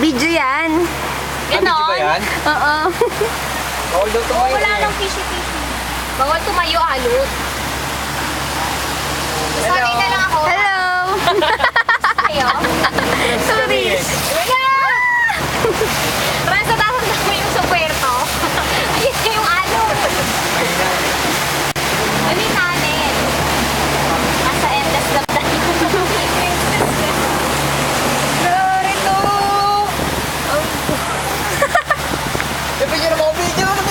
Video yan. Ano ba yan? Oo. Bawal daw tumayo Wala eh. nang fishy-fishy. Bawal tumayo, alot. Sabi na lang ako. Hello! Sorry. animal being given